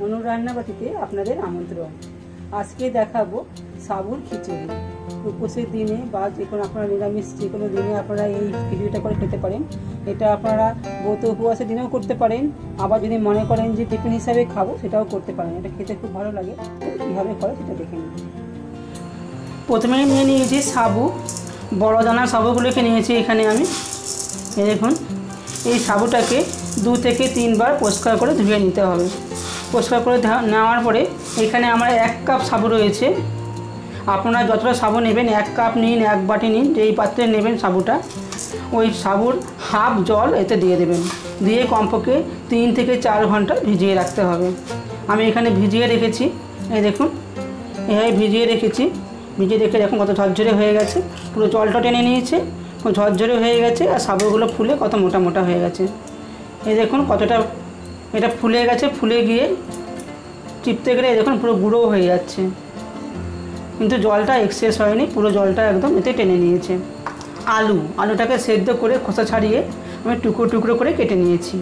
অনু রান্নাবাটিতে আপনাদের আমন্ত্রণ। আজকে দেখাবো সাবুর খিচুড়ি। উপোসের দিনে বা যে কোনো আপনারা নিরামিষ, যে কোনো দিনে আপনারা এই খিচুড়িটা করে খেতে পারেন। এটা আপনারা ব্রত উপবাসের দিনেও করতে পারেন। আবার যদি মনে করেন যে টিফিন হিসাবে খাব, সেটাও করতে পারেন। এটা খেতে খুব ভালো লাগে। কীভাবে করে সেটা দেখে নিন। প্রথমে নিয়ে নিয়েছি সাবু। বড় দানার সাবুগুলোকে নিয়েছি এখানে আমি। দেখুন, এই সাবুটাকে দু থেকে তিনবার পরিষ্কার করে ধুয়ে নিতে হবে। পরিষ্কার করে নেওয়ার পরে এখানে আমার এক কাপ সাবু রয়েছে। আপনারা যতটা সাবু নেবেন, এক কাপ নিন, এক বাটি নিন, যেই পাত্রে নেবেন সাবুটা, ওই সাবুর হাফ জল এতে দিয়ে দেবেন। দিয়ে কমপক্ষে তিন থেকে চার ঘণ্টা ভিজিয়ে রাখতে হবে। আমি এখানে ভিজিয়ে রেখেছি। এই দেখুন, এভাবে ভিজিয়ে রেখেছি। ভিজিয়ে রেখে দেখুন কত ঝরঝরে হয়ে গেছে। পুরো জলটা টেনে নিয়েছে, ঝরঝরে হয়ে গেছে আর সাবুগুলো ফুলে কত মোটা মোটা হয়ে গেছে। এই দেখুন কতটা এটা ফুলে গেছে, ফুলে গিয়ে টিপতে গেলে দেখুন পুরো গুঁড়ো হয়ে যাচ্ছে। কিন্তু জলটা এক্সেস হয়নি, পুরো জলটা একদম এতে টেনে নিয়েছে। আলু, আলুটাকে সেদ্ধ করে খোসা ছাড়িয়ে আমি টুকরো টুকরো করে কেটে নিয়েছি।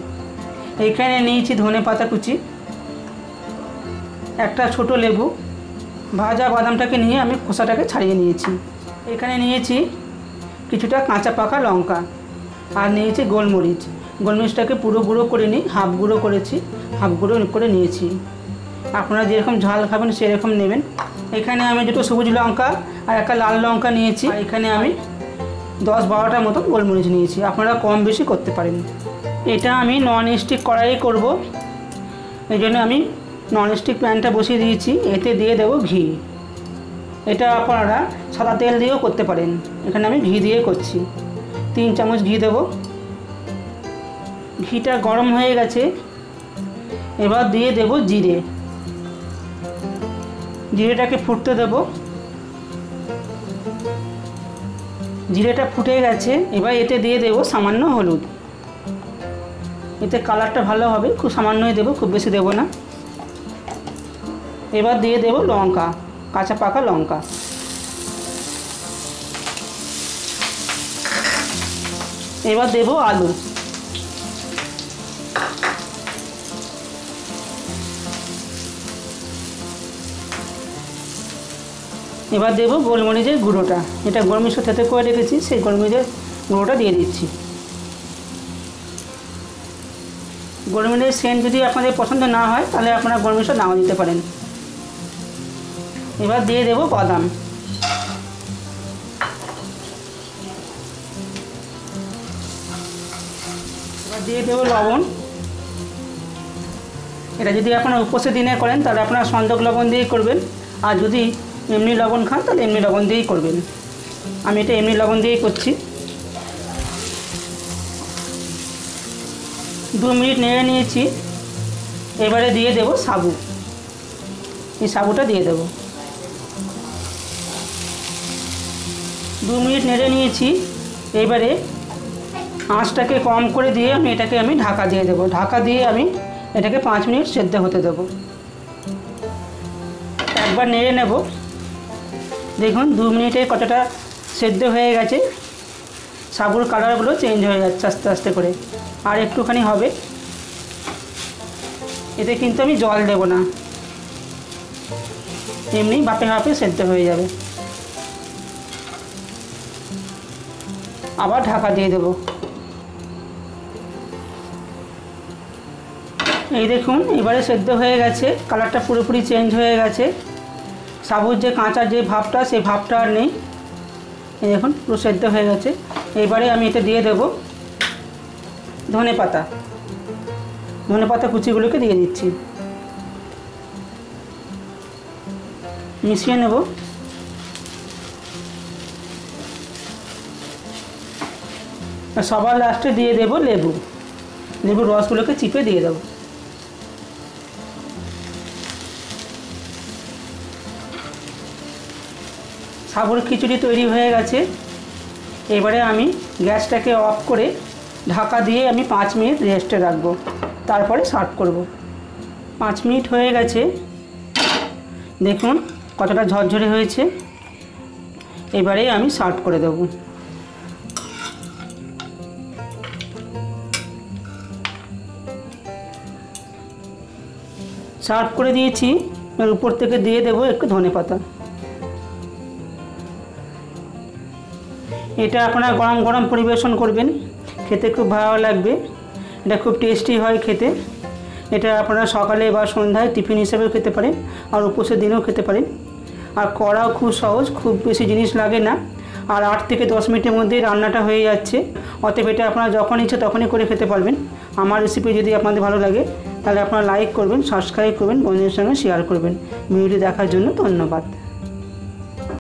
এইখানে নিয়েছি ধনে পাতা কুচি, একটা ছোট লেবু, ভাজা বাদামটাকে নিয়ে আমি খোসাটাকে ছাড়িয়ে নিয়েছি। এখানে নিয়েছি কিছুটা কাঁচা পাকা লঙ্কা। আর নিয়েছি গোলমরিচ। গোলমরিচটাকে পুরো গুঁড়ো করে নিই, হাফ গুঁড়ো করেছি, হাফ গুঁড়ো করে নিয়েছি। আপনারা যেরকম ঝাল খাবেন সেরকম নেবেন। এখানে আমি দুটো সবুজ লঙ্কা আর একটা লাল লঙ্কা নিয়েছি। এখানে আমি দশ বারোটার মতো গোলমরিচ নিয়েছি। আপনারা কম বেশি করতে পারেন। এটা আমি নন স্টিক কড়াই করব। এই জন্য আমি নন স্টিক প্যানটা বসিয়ে দিয়েছি। এতে দিয়ে দেবো ঘি। এটা আপনারা সাদা তেল দিয়েও করতে পারেন। এখানে আমি ঘি দিয়ে করছি। তিন চামচ ঘি দেবো। ঘিটা গরম হয়ে গেছে। এবার দিয়ে দেব জিরে। জিরেটাকে ফুটতে দেব। জিরেটা ফুটে গেছে। এবার এতে দিয়ে দেব সামান্য হলুদ। এতে কালারটা ভালো হবে। খুব সামান্যই দেবো, খুব বেশি দেবো না। এবার দিয়ে দেব লঙ্কা, কাঁচা পাকা লঙ্কা। এবার দেব আলু। এবার দেবো গোলমরিচের গুঁড়োটা। এটা গোলমরিচ সাথে করে রেখেছি, সেই গোলমরিচের গুঁড়োটা দিয়ে দিচ্ছি। গোলমরিচের সেন্ট যদি আপনাদের পছন্দ না হয়, তাহলে আপনারা গোলমরিচটা নাও দিতে পারেন। এবার দিয়ে দেবো বাদাম। দিয়ে দেবো লবণ। এটা যদি আপনারা উপসের দিনে করেন, তাহলে আপনারা সন্দক লবণ দিয়েই করবেন। আর যদি এমনি লবণ খান, তাহলে এমনি লবণ দিয়েই করবেন। আমি এটা এমনি লবণ দিয়েই করছি। দু মিনিট নেড়ে নিয়েছি। এবারে দিয়ে দেব সাবু। এই সাবুটা দিয়ে দেব। দু মিনিট নেড়ে নিয়েছি। এবারে আঁচটাকে কম করে দিয়ে আমি এটাকে আমি ঢাকা দিয়ে দেবো। ঢাকা দিয়ে আমি এটাকে পাঁচ মিনিট সেদ্ধ হতে দেব। একবার নেড়ে নেব। দেখুন, দু মিনিটে কতটা সেদ্ধ হয়ে গেছে। সাবুর কালারগুলো চেঞ্জ হয়ে যাচ্ছে আস্তে আস্তে করে। আর একটুখানি হবে। এতে কিন্তু আমি জল দেব না। এমনি বাপে বাপে সেদ্ধ হয়ে যাবে। আবার ঢাকা দিয়ে দেবো। এই দেখুন, এবারে সেদ্ধ হয়ে গেছে। কালারটা পুরোপুরি চেঞ্জ হয়ে গেছে। সাবুর যে কাঁচা যে ভাবটা, সেই ভাবটা আর নেই। এই দেখুন, পুরো সেদ্ধ হয়ে গেছে। এবারে আমি এটা দিয়ে দেব ধনে পাতা। ধনে পাতা কুচিগুলোকে দিয়ে দিচ্ছি। মিশিয়ে নেব। সবার লাস্টে দিয়ে দেব লেবু। লেবুর রসগুলোকে চিপে দিয়ে দেবো। সাবুর খিচুড়ি তৈরি হয়ে গেছে। এবারে আমি গ্যাসটাকে অফ করে ঢাকা দিয়ে আমি পাঁচ মিনিট রেস্টে রাখব। তারপরে সার্ভ করব। পাঁচ মিনিট হয়ে গেছে। দেখুন কতটা ঝরঝরে হয়েছে। এবারে আমি সার্ভ করে দেবো। সার্ভ করে দিয়েছি। এর উপর থেকে দিয়ে দেবো একটু ধনে পাতা এটা আপনারা গরম গরম পরিবেশন করবেন। খেতে খুব ভালো লাগবে। এটা খুব টেস্টি হয় খেতে। এটা আপনারা সকালে বা সন্ধ্যায় টিফিন হিসেবেও খেতে পারেন আর উপোসের দিনেও খেতে পারেন। আর করাও খুব সহজ, খুব বেশি জিনিস লাগে না। আর আট থেকে দশ মিনিটের মধ্যেই রান্নাটা হয়ে যাচ্ছে। অতএব এটা আপনারা যখন ইচ্ছে তখনই করে খেতে পারবেন। আমার রেসিপি যদি আপনাদের ভালো লাগে, তাহলে আপনারা লাইক করবেন সাবস্ক্রাইব করবেন, বন্ধুদের সঙ্গে শেয়ার করবেন। ভিডিওটি দেখার জন্য ধন্যবাদ।